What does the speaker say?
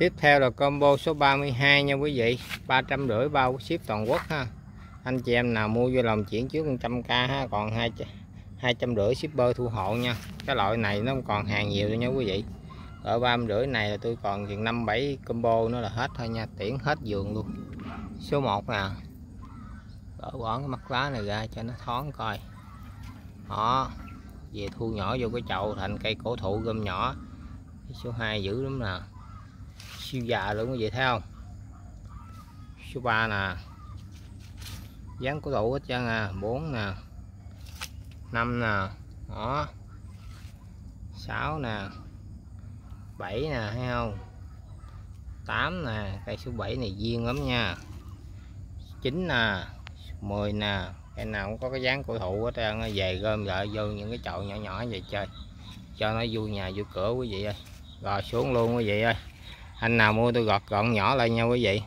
tiếp theo là combo số 32 nha quý vị. 350 bao ship toàn quốc ha. Anh chị em nào mua vô lòng chuyển trước 100k ha. Còn hai hai trăm rưỡi shipper thu hộ nha. Cái loại này nó còn hàng nhiều thôi nha quý vị. Ở ba rưỡi này là tôi còn chừng năm bảy combo nó là hết thôi nha. Tiễn hết giường luôn. Số 1 nè. Gỡ bỏ cái mắt lá này ra cho nó thoáng coi. Đó. Về thu nhỏ vô cái chậu thành cây cổ thụ gom nhỏ. Số 2 dữ lắm nè siêu già luôn quý vị thấy không? Số 3 nè. Dán cổ đủ hết trơn à 4 nè 5 nè, đó. 6 nè 7 nè, thấy không? 8 nè, cây số 7 này duyên lắm nha. 9 nè 10 nè, cây nào cũng có cái dáng cổ thụ hết trơn về gom lại vô những cái chậu nhỏ nhỏ về chơi. Cho nó vui nhà vui cửa quý vị ơi. Rồi xuống luôn quý vị ơi anh nào mua tôi gọt gọn nhỏ lại nha quý vị.